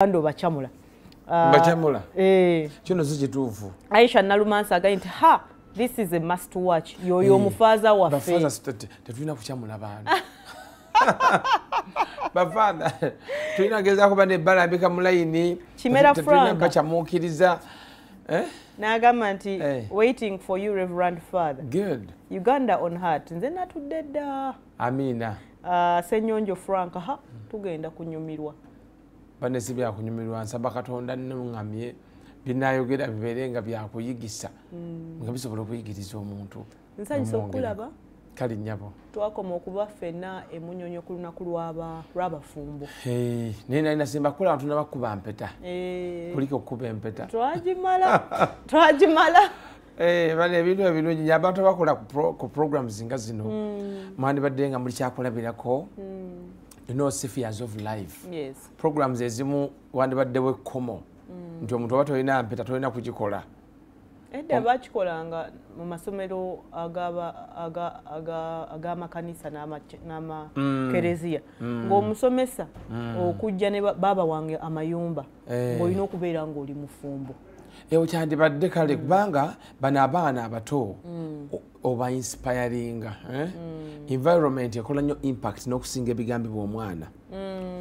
ando bacamula bacamula eh. Kino si kituufu. Aisha Nalumansa agaye nti ha this is a must watch. Yoyo omufaaza waffe bafaza tetulina kucamula bantu bafaada tulina gezaako ba nebalambika mu layini Kimera tetulina Frank. bacamuukiriza Eh? n'agamba nti Eh. waiting for you reverend father. Good. Uganda on heart. Nze natudde dda. Amiina Ah, senyonjo frank ha tugenda kunyumirwa banesi byakunyumirwa nsaba katonda nuŋŋamye binayogera bibeere nga byakuyigisa nga bisobola okuyigiriza omuntu nsanyusa okulaba kale nnyabo. Twakoma okuba ffenna emunyonyo ku lunaku lw'aba- lw'abafumbo naye nali nasimba kukola abantu nabakuba mpeta. Eh, kuliko okukuba empeta twagimala Eh, bano ebintu ebirungi abantu abakola ku pro- ku programs nga zino mwandibadde nga muli kyakulabirako no spheres of life. Yes. Programs ezimu wandibaddewo ekkomo nti omuntu oba tolina mpeta tolina kugikola. Edda bakikolanga mu masomero ag'amakanisa n'ama- n'amakereziya ng'omusomesa okujja ne ba- baaba wange amayumba Eh. ng'olina okubeera ng'oli mufumbo ewo kyandibadde kale kubanga bano abaana abato oba inspiringa eh? environment ekola nnyo impact n'okusinga ebigambibwa omwana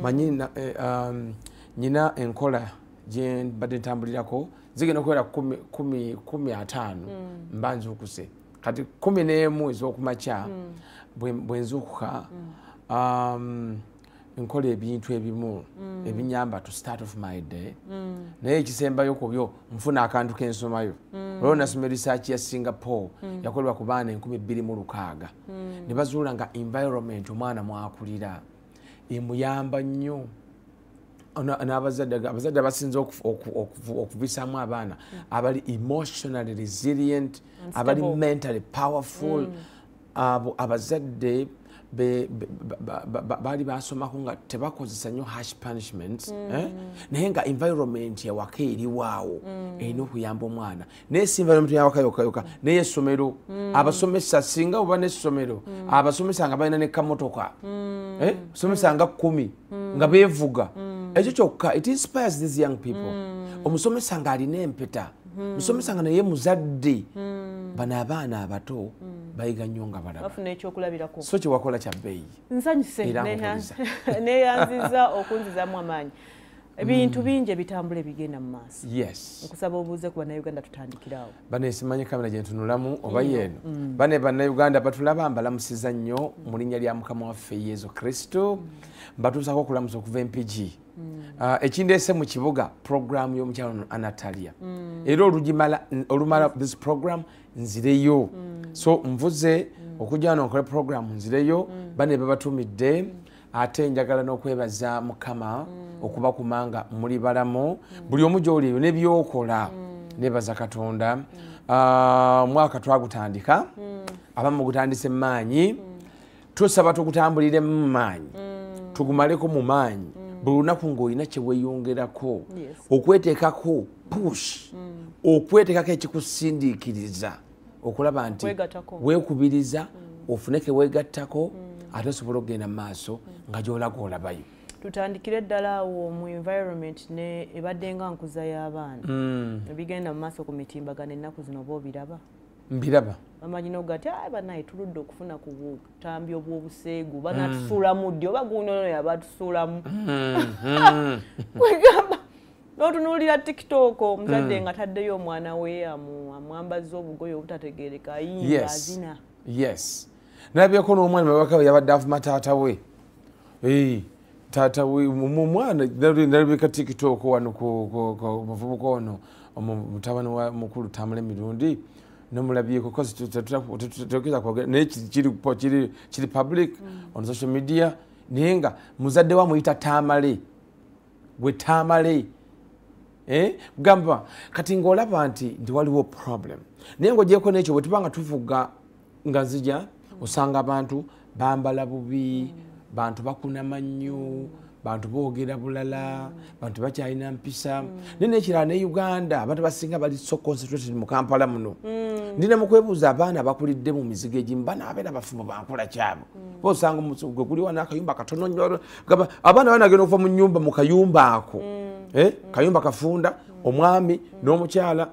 manyi na- eh, um, nyina enkola gye mbadde ntambulirako zigenda okubeera kumi- ataano mba nzuukuse. Kati kumi n'emu ez'okumakya bwe bwe nzuukuka um, nkola ebintu ebimu ebinyamba to start of my day. Naye ekisembayo ku byo nfuna akantu kensomayo. Olwo nasoma research ya singapore yakolebwa ku baana enkumi bbiri mu lukaaga. Ne bazuula nga environment omwana mwakulira. Emuyamba nnyo. Na- n'abazadde abazadde abasinze okufu- oku- okuvu- okuvusaamu abaana abali emotionally resilient abali mentally powerful. Abo abazadde baali basomako nga tebakozesa nnyo hash punishments eh? naye nga environment yawaka eriwaawo erina okuyamba omwana. Naye si environment yawaka yokayoka naye essomero abasomesa singa oba n'essomero abasomesa nga balina nekamotoka eh? somesa nga kumi nga beevuga ekyo kyokka it inspires these young people. Omusomesa nga alina empeta musomesa nga naye muzadde. Bano abaana abato bayiga nnyo nga balaba. So kyewakola kya bbeeyi. Nsanyuse neyanziza okunzizamu amaanyi. Ebintu bingi ebitambula ebigenda mu maaso. Yes. Nkusaba obuuze ku bannayuganda tutandikirawo bane simanyi kamera gyentunulamu oba yeeno bane bannayuganda batulaba mbalamusiza nnyo mu linnya lya mukama waffe yesu kristo. Mbatuusako okulamusa okuva empigi ekindeese mu kibuga programu y'omukyalo ono anatalia. Era olugimala olumala this program nzireyo. So nvuze okujja wano nkole programu nzireyo bane babatumidde ate njagala n'okwebaza mukama okubakumanga muli balamu. Buli omu gyoliyo nebyokola nebaza katonda. Omwaka twagutandika abamu gutandise mumaanyi tusaba tugutambulire mu maanyi. Tugumaleko mu maanyi buli lunaku ng'olina kyeweeyongerako Yes. okweteekako push. Okweteekako ekikusindiikiriza okulaba nti weekubiriza ofune keweegattako ate osobole okugenda mu maaso nga gyolaga olabayo. Tutandikire ddala awo mu environment ne ebadde nga nkuza y'abaana. Ebigenda mu maaso ku mitimbagano ennaku zino oba obiraba mbiraba bamanyi noga ati "Ai, banaye tuludde okufuna ku butambi obw'obuseegu banatusuulamu ddi oba gunono yabatusuulamu kwegamba n'otunuulira tiktok omuzadde nga taddeyo omwana we amwambaza obugoye obutategeereka ayimba yes azina yes nalabyeko n'omwana mabaka we yabadde avuma taata we Eh, taata we mu mwana nalabika tiktok wano ku- muvubuka ono mutabani wa mukulu tamula emirundi nomulabyeko kozi tetokeza kwogera naye kiri- public on social media. Naye nga muzadde wa muyita tamale. Gwe tamale. Eh, gamba kati ngaolaba nti ndi waliwo problem. Naye ngaogyeko nekyo bwe tuba nga tuvuga nga nzija osanga abantu bambala bubi bantu bakunama nnyo bantu boogera bulala bantu bakyalina mpisa. Naye nekirala ne uganda abantu basinga bali so concentrated mu kampala muno ndina mukwebuuza abaana bakulidde mu mizigo egimu banaabeera bafumu bankola kyabo ba osanga gwe guliwa n'akayumba katono nnyo abaana banagenda okuva mu nyumba mu kayumba ako. Eh, kayumba kafunda omwami n'omukyala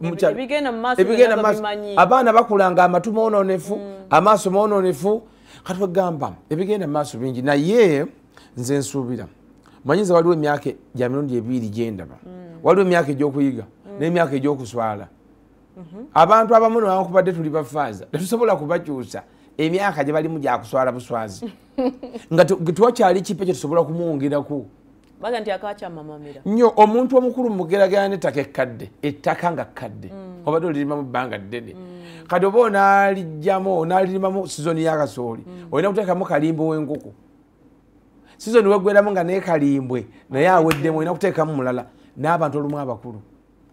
mukyala- ebigenda mu maaso ebigenda byonna mu maaso. babimanyi. abaana bakulanga amatu moononefu amaaso moononefu. Kati wegamba ebigenda mu maaso bingi naye nze nsuubira. Manyiza waliwo emyaka gya mirundi ebiri gyendaba waliwo emyaka egyokuyiga n'emyaka egyokuswala abantu abamu newankubadde tuli bafaaza tetusobola kubakyusa emyaka gye balimu gyakuswala buswazi. Nga tewakyali kipe kyetusobola kumwongeraku. Baga nti akakyamamamira nnyo omuntu omukulu mugeragera n'ettaka ekkadde ettaka nga kkadde. Obadde olirimamu bbanga ddene. Kati oba onaalijjamu onaalirimamu sizoni y'akasooli olina kuteekamu kalimbo w'enkoko sizoni weggweramu nga naye kalimbwe naye aweddemu olina kuteekamu mulala n'abantu olumu abakulu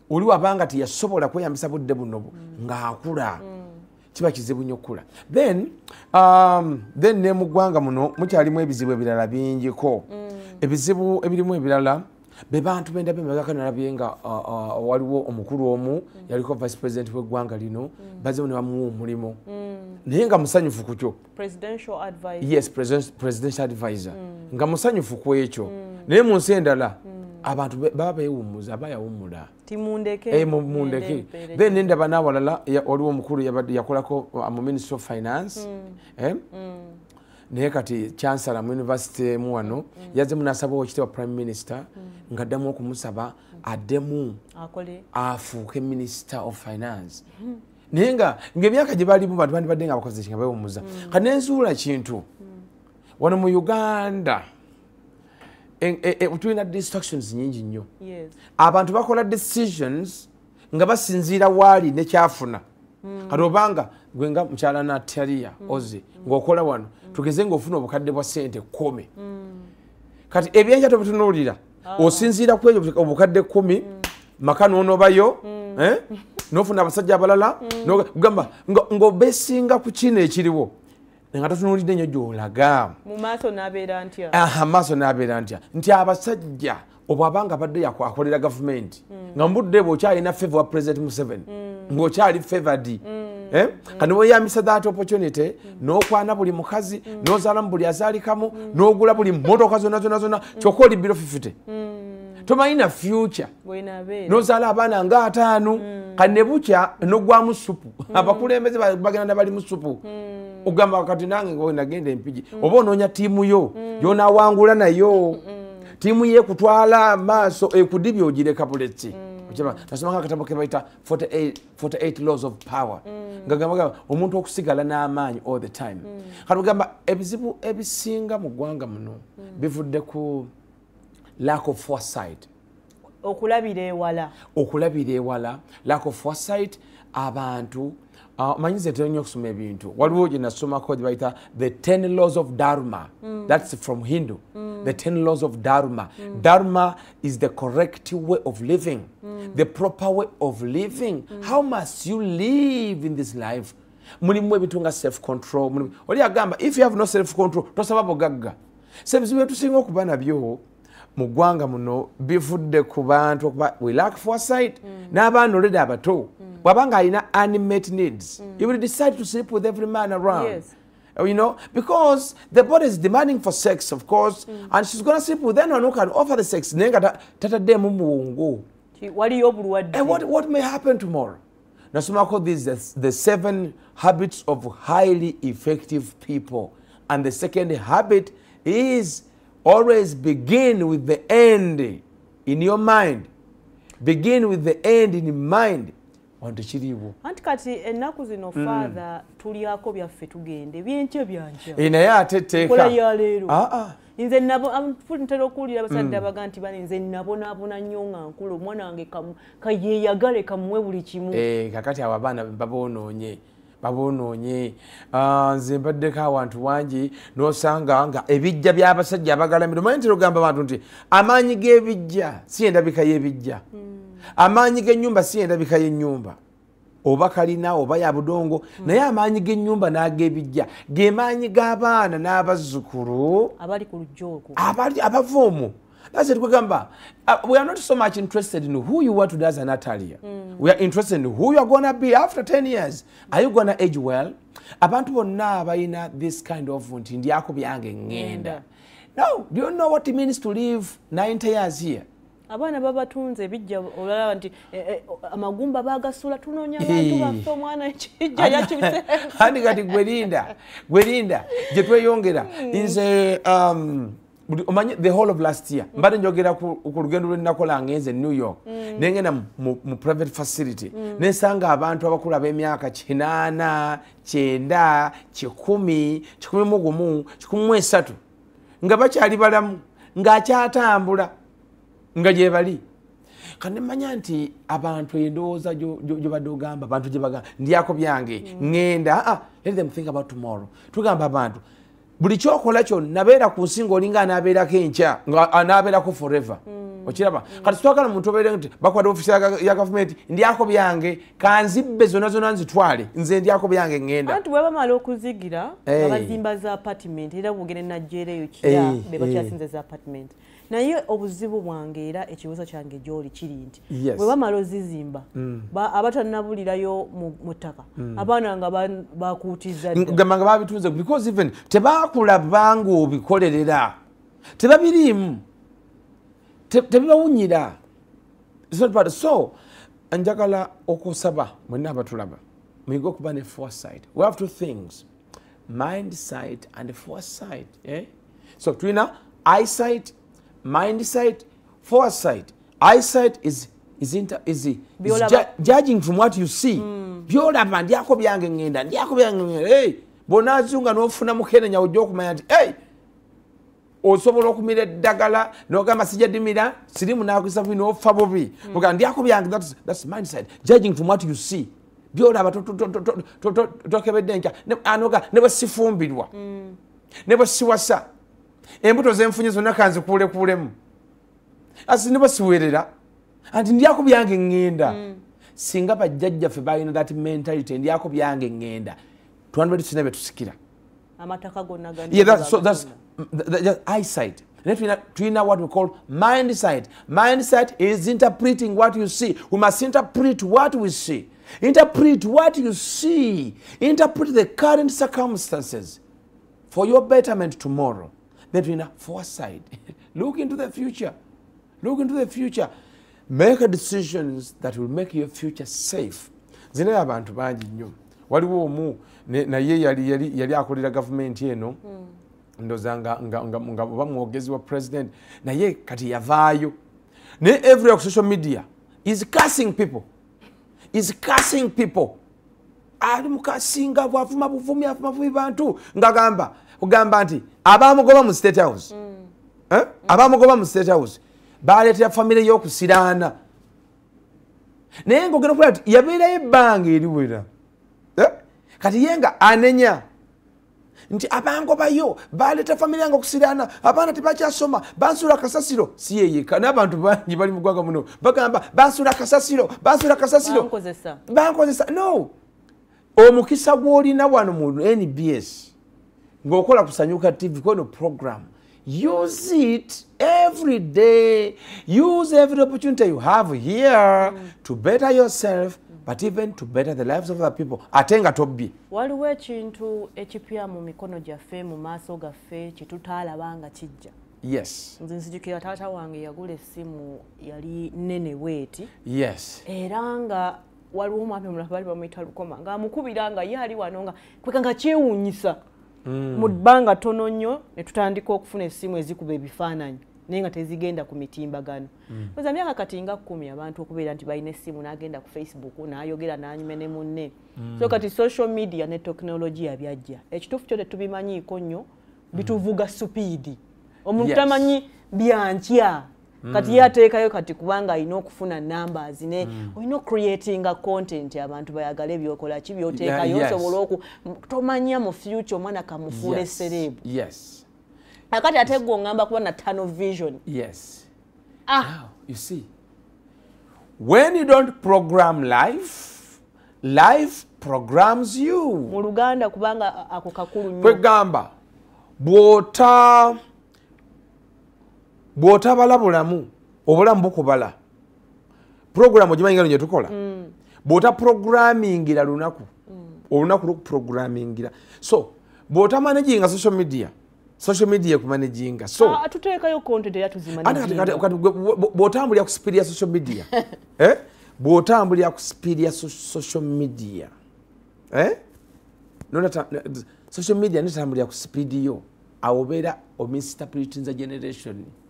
oli wabanga teyasobola kweyambisa budde buno bu ng'akula. Kiba kizibu nnyo okukula. Then um, then ne mu ggwanga muno mukyalimu ebizibu ebirala bingiko ebizibu ebirimu ebirala be bantu bendabye mbagaka nalabye nga uh, uh, waliwo omukulu omu yaliko vice president w'eggwanga lino bazeo ne bamuwa omulimu. Naye nga musanyufu ku kyo. Yes president- presidential advisor nga musanyufu ku ekyo. Naye mu nsi endala abantu baba beewummuza bayawummula. Timundeke Eh, mu- mundeke. then nendaba nawalala waliwo omukulu yakolako uh, mu ministry of finance eh? naye kati chancellor mu university emu wano yazemu nasaba owekitiibwa prime minister nga addamu okumusaba addemu afuuke minister of finance. Naye nga ngaemyaka gye balimu bantu bandibadde nga bakoze kinga bewumuza kati nenzuula kintu. Wano mu uganda e- tulina distractions nyingi nnyo. Abantu bakola decisions nga basinziira waali nekyafuna kati obanga gwe nga mukyala natalia oze ng'okola wano tugeze ng'ofuna obukadde bwa sente kumi. Kati ebyenjato bitunuulira osinziira ku ebyo obukadde kumi maka nonobayo eh? nofuna abasajja abalala gamba ng'obesinga ku kino ekiriwo nga totunuulidde nnyo gyolaga mu maaso n'abeera ntya? Aha maaso n'abeera ntya. Nti abasajja obwabanga badde yakwakolera gavumenti nga mubudde bwe okyalina feva wa president museven ng'okyali favored Eh? kati weyambisa that opportunity n'okwana buli mukazi n'ozaalamu buli azaalikamu n'ogula buli motoka zonna zonna zonna kyokka oli biro 50 tomanyi na future. Nozaala abaana nga ataano kati ne bukya nogwamu supu abakulembeze ba- bagenda bali mu supu ogamba kati nange nagenda empigi oba onoonya tiimu yo gyonawangula nayo. Tiimu yekutwala maaso ekudibya ogireka buletsi Okiraba? nasomanga akatabo ke bayita 48 48 laws of power. Nga gamba omuntu okusigala n'amaanyi all the time. Kati ogamba ebizibu ebisinga mu ggwanga muno bivudde ku lack of foresight. Okulabira ewala. Okulabira ewala lack of foresight abantu uh, manyize tenya okusoma ebintu waliwo gye nasomako gye bayita the ten laws of dharma. That's from hindu. The ten laws of dharma. Dharma is the correct way of living. The proper way of living. How must you live in this life? Mulimu ebintu nga self control oli agamba if you have no self control tosaba bugagga sebizibu byetusinga okuba nabyo mu ggwanga muno bivudde ku bantu okuba we lack foresight. N'abaana oleda abato bw'abanga alina animate needs. You will decide to sleep with every man around. Yes. Uh, you know because the body is demanding for sex of course and she's gonna sleep with anyone who can offer the sex. Naye nga ta- tataddeemu muwungu Ki- waliyo obulwadde and what, what may happen tomorrow? Nasomako these the, the seven habits of highly effective people. And the second habit is always begin with the end in your mind. Begin with the end in mind wantu kiriiwo anti kati ennaku zino faatha tulyako byaffe tugende. Byenkye byanja Eh, naye ate teeka kola yaleero Ah, ah. nze fu- ntera okuwulira abasajja abaga nti bane nze nabonaabona nnyo nga nkula omwana wange kayeyagale kamuwe buli kimu. Eh, kakati abo abaana babonoonye Ah, nze mbaddeko awantu wangi nosanga nga ebijja by'abasajja abagalamira omanyi ntera ogamba abantu nti amaanyi g'ebijja si endabika y'ebijja amaanyi g'ennyumba si endabika y'ennyumba. Oba kalina oba ya budongo naye amaanyi g'ennyumba n'ag'ebijja. Ge maanyi g'abaana n'abazzukulu. Abava omwo. That's it kwegamba uh, we are not so much interested in who you are today as an natalia. We are interested in who you are gonna be after 10 years. Are you gonna age well? Abantu bonna abalina this kind of nti ndyako byange ngenda. No do you know what it means to live 90 years here abaana babatunze bijja olaba nti eh, eh, amagumba bagasula tunoonya abantu baffe omwana ekijja yakibise. andi kati gwerinda gwerinda gyetweyongera nze um, omanyi the whole of last year. Mbadde njogera ku lugendo lwe nnakola ngenze new york. Nengenda mu- private facility. Nensanga abantu abakulu ab'emyaka kinaana kyenda kikumi kikumi mu gumu kikumi mu esatu. Nga bakyali balamu ng'akyatambula nga gye bali. Kati nemanya nti abantu endowooza gyobadde ogamba abantu gye bagamba ndyako byange ŋŋenda aa let them think about tomorrow. Tugamba abantu buli kyokola kyonna beera ku nsi ngaolinga anaabeerako enkya anaabeerako forever. Okiraba? Kati sitwagala muntu obeere nti bakwada ofisi ya- gavumenti ndyako byange kanzibbe zonna zonna nzitwale nze ndyako byange ŋŋenda. Anti bwe bamala okuzigira Eh. nga bazimba za apartment era bwogere najjeereyo kira Eh, be bakyasinze za apartment naye obuzibu bwange era ekibuuzo kyange gyoli kiri nti bwe bamala ozizimba ba- abatannabulirayo mu ttaka abaana nga ban- bakuutiza dda. gamba nga babitunze because even tebakulaba nga obikolerera tebabiriimu Te- tebibawunyira. So njagala okusaba mwenna abatulaba muyige okuba ne foresight. We have two things mind sight and foresight eh? so tulina eyesight mind sight foresight eyesight is is, inter, is, is ju- judging from what you see byolaba ndyako byange ŋŋenda ndyako byange ŋŋenda hey, bw'onaazunga n'ofuna mukenenya ojja okumanya nti hey, osobola okumira eddagala nogamba sijaddimira sirimu nakwisa bubi nofa bubi oga ndyako byange that's- that's mindset judging from what you see byolaba to- to- to- to- to- to- tokebedde nkya Ne- anoga ne bwe sifumbirwa ne bwe siwasa embuto zenfunye zonna kanzikuulekuulemu asi ne bwe siwerera anti ndyako byange ŋŋenda singa bajjajjaffe balina that mentality ndyako byange ŋŋenda twandibadde tulina bye tusikira amataka gonna just eyesight. Tulina what we call mind sight. Mind sight is interpreting what you see. We must interpret what we see. Interpret what you see. Interpret the current circumstances for your betterment tomorrow. Then tulina foresight. Look into the future. Look into the future. Make decisions that will make your future safe. zinayo abantu bangi nnyo waliwo omu ne- naye yali, akolera gavumenti eno ndoza nga, nga, nga, nga oba mwogezi wa president naye kati yavaayo naye everywhere ku social media is cursing people is cursing people ali mukasinga bwavuma buvumi avuma buvi bantu ngagamba ogamba nti abamugoba mu state house. Eh? abamugoba mu state house baleetera famire y'okusiraana. Naye ngaogenda okulaba nti yabeerayo ebbanga eriwera Eh? kati ye nga anenya nti abangobayo baleeta famire yange okusiraana abaana tebakyasoma bansuula kasasiro si yeyeka n'abantu bangi bali mu ggwanga muno bagamba bansuula kasasiro bansuula kasasiro bankozesa. Bankozesa. No. Omukisa gwolina wano mu nbs ng'okola kusanyuka tv kweno program. Use it every day. Use every opportunity you have here to better yourself but even to better the lives of other people. Ate nga tobbye waliwo ekintu ekipya mu mikono gyaffe mu maaso gaffe kyetutaalaba nga kijja. Yes. Nze nzijukira taata wange yagula essimu yali nene bweti. Yes. Era nga waliwo omwami omulala baali bamuyita lukoma ng'amukubira nga ye ali wano nga kweka nga kyewuunyisa mu bbanga tono nnyo ne tutandika okufuna essimu ezikuba ebifaananyi naye nga tezigenda ku mitimbagano. Oza myaka kati nga kkumi abantu okubeera nti balina essimu n'agenda ku facebook n'ayogera n'anyume ne munne. So kati social media ne tekinologiya byajja. Ekituufu kyo tetubimanyiiko nnyo bituvuga supiidi omuntu tamanyi byankya kati ye ateekayo kati kubanga alina okufuna numbers ne olina ocreatinga content abantu bayagale byokola ki byoteekayo osobola oku tomanya mu future omwana esereebu yes akati ate gwe oŋŋamba kuba na tunnel vision. Yes. Ah. Now, you see, when you don't program life, life programs you. mu luganda kubanga ako kakulu nnyo. Kwegamba bw'ota bw'otabala bulamu obulamu bukubala. Puroguramu ogimanyi ngano gye tukola? Bw'ota programingira lunaku olunaku lwokupuroguramingira so bw'otamanaginga social media social media ekumanaginga so Ah, tuteekayo content era ate kati- kati- tuzimanyi kati gwe- bwo- bw'otambulira ku sipiidi ya social media eh? bw'otambulira ku sipiidi ya so- social media eh? Social media netambulira ku sipiidi yo awo obeera omisinterpretinza generation. Oyi-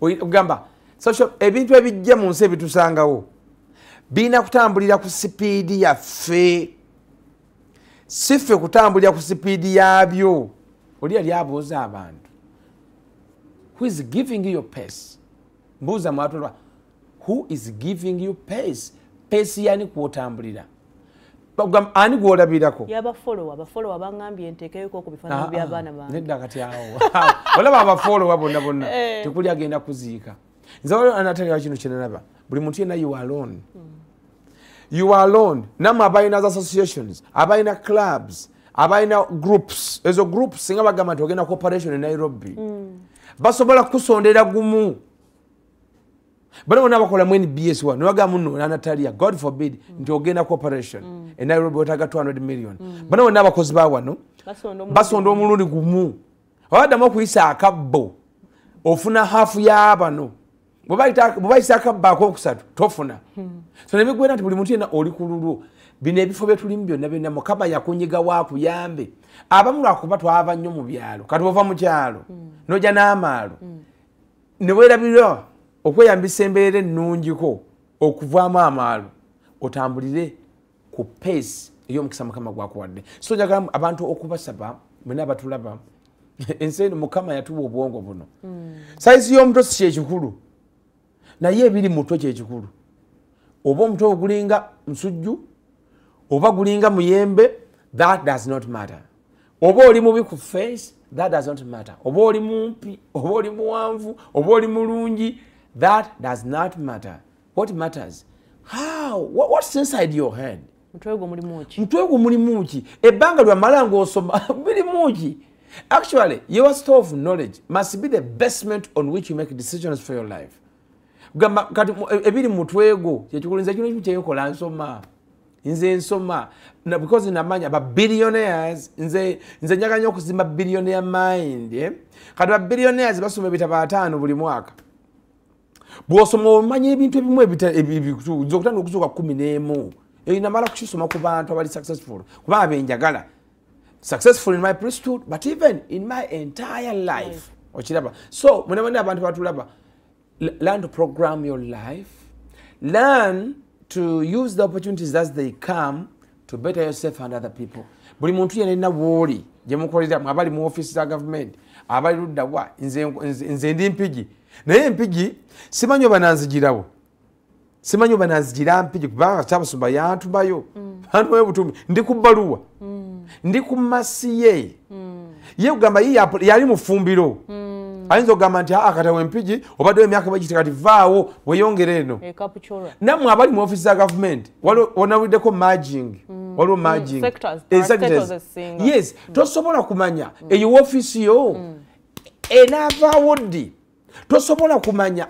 ogamba ebintu ebijja mu nsi ebitusangawo birina kutambulira ku sipiidi yaffe. Si ffe kutambulira ku sipiidi yabyo oli yali abuuza abantu. Who is giving you pace mbuuza mwatulwa who is giving you pace pace yani kwotambulira Bagamba, ani gwolabirako? Yabafolowa abafolowa baŋambye nteekeyoko ku bifaananyi by'abaana bange. nedda kati awo. Olaba abafolowa bonna bonna Eh. tekuli agenda kuziika. Nze anataliwa kino kyenalaba buli muntu yena you alone. You alone. Namwe abalina za associations abalina clubs abalina groups. Ezo groups singa bagamba nti ogenda cooperation e nairobi. Basobola kusondera gumu bana bonna bakolamu nbs wa nibagamba muno nanatalia god forbid nti ogenda cooperation e nairobi otaga 200 million. Bana bonna abakozi ba wano basonda omu- basonda omulundi gumu. Obaddamu okuyisa akabbo ofuna hafu yabano bwebayisa akabbo akokusatu tofuna. So nebigwera nti buli muntu yena oli ku lulwo. Bino ebifo byetulimu byonna byonna mukama yakunyiga wakuyambe abamu lwakuba twava nnyo mu byalo kati ova mu kyalo noja n'amaalo newerabirwa okweyambisa embeera ennungiko okuvaamu amaalo otambulire ku pace ey'omukisa mukama gwakuwadde. So njagala abantu okubasaba mwena abatulaba ensi eno mukama yatuwa obwongo buno. Saizi y'omutwe si kyekikulu naye ebiri mutwe kyekikulu oba omutwe ogulinga nsujju oba gulinga muyembe that does not matter. Oba oli mubi ku face that does not matter. Oba oli mumpi oba oli muwanvu oba oli mulungi that does not matter. What matters? How? What- what's inside your head? Mutwe gwo mulimu ki mutwe gwo mulimu ki ebbanga lyamala ngaosoma birimu ki actually your store of knowledge must be the basement on which you make decisions for your life. Gamba kati e- ebiri mutwe gwo kyekikulinza kino kimu kyenkola nsoma. Nze nsoma. Because namanya babillionaires nze nze njaga nnyo okuzimba billionaire mind eh? kati babillionaires basoma ebitabo ataano buli mwaka bwosoma omanya ebintu ebimu ebita- ebi- ebitu- nze okutandika okuzuuka kumi n'emu namala kukisoma ku bantu abali successful kuba benjagala successful in my priesthood but even in my entire life. Okiraba. So mwenabane abantu batulaba learn to program your life. Learn to use the opportunities as they come to better yourself and other people. Buli muntu yenalina wooli gyemukoleramu abali mu offisi za gavumenti abali luddawa nze nze- nze ndi mpigi naye empigi simanyi oba nanzigirawo? Simanyi oba nanzigira mpigi? Kubanga kyabasumba yantumayo. Bantumayo butumi ndi ku bbaluwa. Ndi ku masiye ye kugamba ye yali mufumbiro ayinza okugamba nti aa katawe empigi obaddewo emyaka bagiti kati vaawo weyongere eno. Ekapuchora nammwe abali mu offisi za gavumenti onabuliddeko maging waliwo maging Eh, yes. Tosobola kumanya eyo woofiisi yo enaavaawo ddi tosobola kumanya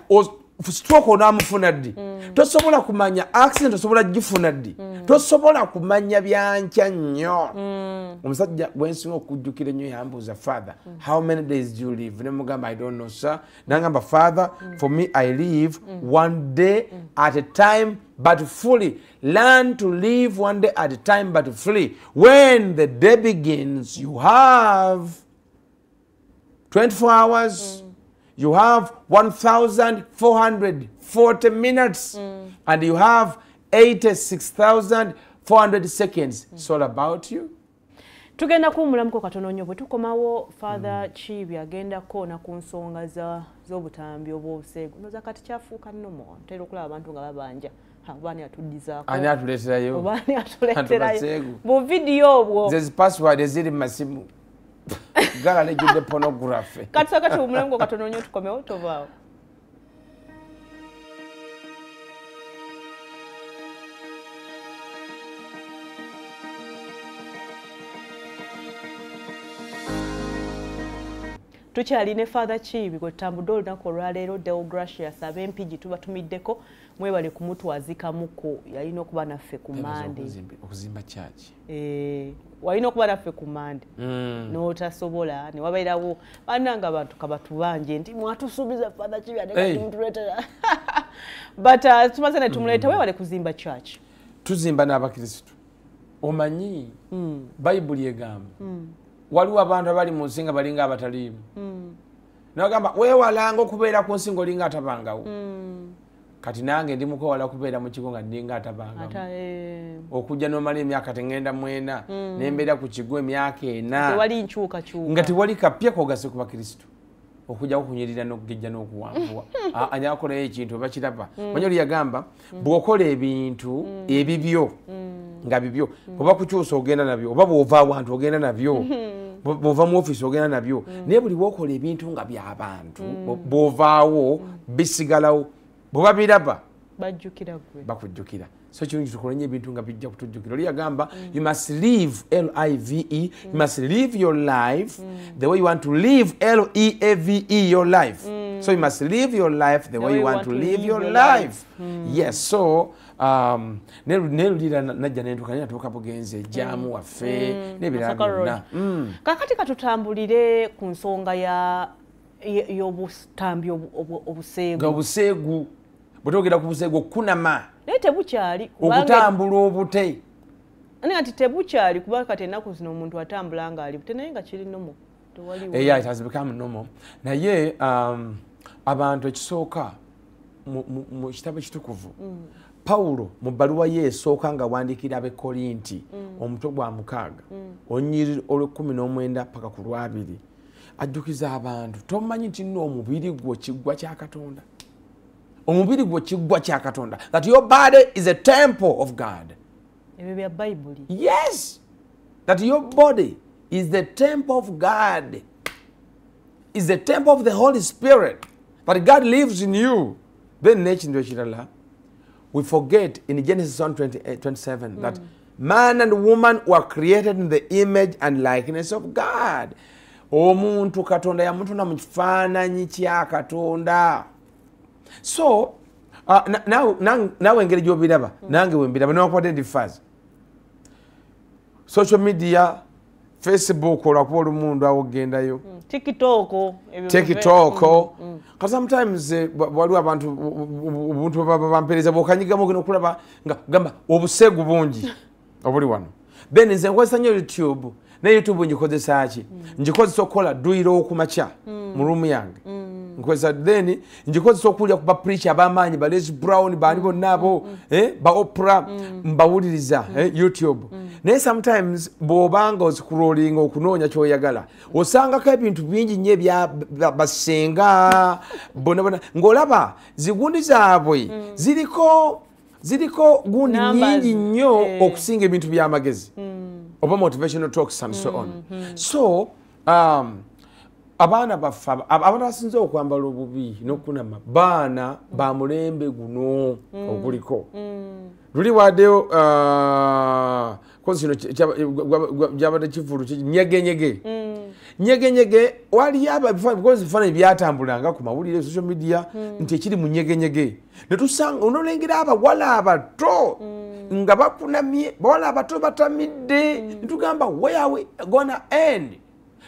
stroke onaamufuna ddi? Tosobola kumanya accident osobola gifuna ddi? Tosobola kumanya byankya nnyo. Omusajja gwensinga okujjukira ennyo yambuuza father how many days do you live? Nemugamba i don't know sir. Nangamba father for me i live one day at a time but fully. Learn to live one day at a time but fully. When the day begins you have 24 hours, you have 1,440 minutes, and you have 86,400 seconds. It's all about you. tugenda kuwumulamuko katono nnyo bwe tukomawo father kibi agendako na ku nsonga z'obutambi obw'obuseegu noza kati kyafuuka nnomo ntera okulaba abantu nga babanja. Ani obaani atuleeterayo? Baseegu. mu vidiyo obwo. There's password eziri mu masimu. Gala nejjudde pornography. kati saka tuwumulamuko katono nnyo tukomewo tovaawo tukyali ne father kiibi kwe tutambudde olunaku olwaleero deogracius abempigi tubatumiddeko mwebale kumutwazikamuko yalina okuba naffe ku mande okuzimba kyaki Eh, walina okuba naffe ku mande n'otasobola ne wabeerawo bannanga abantu kabatubanje nti mwatusuubiza fatha kati but uh, tumaze ne tumuleeta weewale kuzimba church tuzimba nabakristu omanyi? Hmm. bayibuli egamba waliwo abantu abali mu nsi nga balinga abataliimu. Nagamba weewalanga okubeera ku nsi ngaolinga atabangawo. Kati nange ndi mukwewala kubeera mu kigo nga ndinga atabangawo ata eh, okujja n'omala emyaka teŋŋenda mwena nembeera ku kigo emyaka ena. Nga tewali kapya kogase ku bakirisitu okujjako kunyirira n'okugejja n'okuwanvuwa anyakolayo ekintu oba kiraba. Manyi oli yagamba bw'okola ebintu ebibyo nga bibyo. Oba kukyusa ogenda nabyo oba bw'ova awantu ogenda nabyo bw- bw'ova mu ofiisi ogenda nabyo naye buli bwokola ebintu nga by'abantu bw'ovaawo bisigalawo bw'oba biraba bakujjukira. So kirungi tukole nyo ebintu nga bijja kutujjukira. Oli yagamba you must live live you must live your life the way you want to live leave your life. So you must live your life the way you want to live your life. yes so um, nelu- nelulira na- najja nentuka naye natuuka bugenzi ejjaamu waffe n'ebirala Masaka Road. byonna. Mm. kakati katutambulire ku nsonga y'obutambi obuseegu? Obuseegu bwe twogera ku buseegu okunama naye tebukyali okutambula obute. Naye nti tebukyali kuba kati ennaku zino omuntu atambula nga ali bute naye nga kiri nomo tewaliwo yeah, it has become normal. Naye um, abantu ekisooka mu- kitabo ekitukuvu pawulo mu bbaluwa ye esooka nga wandikira abekolinti omutwe gwa mukaaga onyiri olwekumi n'omwenda paka ku lwabiri ajjukiza abantu tomanyi nti nno omubiri gwo kiggwa kya katonda omubiri gwo kiggwa kya katonda that your body is a temple of god. Ebyo bya bayibuli Yes, that your body is the temple of God, is the temple of the Holy Spirit, that God lives in you. Then n'ekintu ekirala we forget in Genesis 1 27 that man and woman were created in the image and likeness of God. omuntu katonda yamutonda mu kifaananyi kya katonda so uh, na- nawe nang- nawe engeri gyobiraba nange wembiraba newakubadde ndi faazi social media facebook olwakuba olumundu awo ogendayo tikitoko ebyo tekitoko kati sometimes eh, waliwo abantu bu- bu- obuntu baba bampeereza bwokanyigamu ogenda okulaba nga gamba obuseegu bungi obuli wano. Then nze nkozesa nnyo youtube. Ne youtube ngikozesa ki? Ngikozesa okukola dduyiro okumakya mu ruumu yange nkozesa then ngikozesa okuwulira ku bapreacha ab'amaanyi ba les brown baani bonna abo eh, ba opera mbawuliriza eh, youtube. naye sometimes bw'obanga ozikulolinga okunoonya kyoyagala osangako ebintu bingi nnyo ebya ba- basenga bonabona ng'olaba zigundi zaabwe ziriko ziriko gundi nyingi nnyo eh. okusinga ebintu by'amagezi. Oba motivational talks and so on. so um, abaana baffe aba- abaana basinze okwambala obubi n'okunama baana ba mulembe guno oguliko. Luli waddeyo uh, kozi kino gyabadde kivulu ki- nyegenyege. Nyegenyege waliyo aba- bifa- because ebifaananyi byatambulanga ku mawulire social media nti ekiri mu nyegenyege. Netusanga onolengera abawala abato nga bakunamye bawala abato batamidde. Netugamba weyawe gona end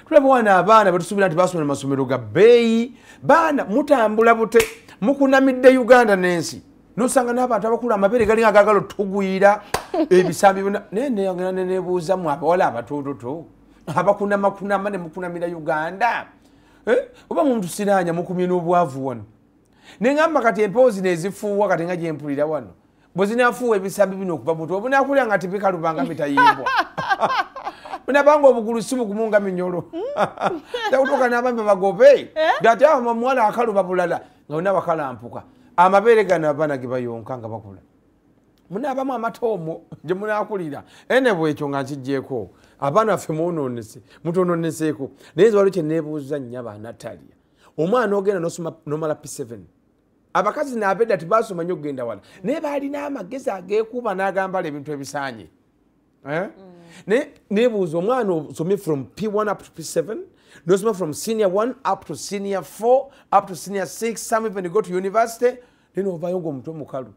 tulaba wana abaana betusuubira nti basomera mu masomero ga bbeeyi. Baana mutambula bute mukunamidde uganda n'ensi. Nosanga n'abantu abakulu amabeere galinga agagala otugwira ebisambi byonna. Naye neyagenda nenebuuzamu abawala abatototo abakunamakunama ne mukunamira uganda? Eh, oba muntu siranya mukumye n'obwavu wano? Neŋamba kati empewo zino ezifuuwa kati nga gyempulira wano. Bwe zinafuuwa ebisambi bino okuva mutu obunakulira nga tibikalubanga mitayimbwa bunabanga obugulu si bugumu nga minyolo yakutuuka n'abambi bagobe gati awo omuwala akaluba bulala nga bonna bakalampuka amabeere gano abaana ge bayonka nga bakula. Munaabamu amatoomo gye munaakulira. Ene bwekyo nga nkijjeeko abaana baffe muwononese mutononeseeko. Naye nze waliwo kyeneebuuza nnyo abaana talya omwana ogenda nomala p7 abakazi naabedda tibasoma nnyo okgenda wala. Naye baalina amagezi ageekuba n'agambala ebintu ebisanye Eh? Naye nebuuza omwana osomye from p1 up to p7 nosoma from senior 1 up to senior 4 up to senior 6 some even go to university then ovayo ngaomutwe mukalu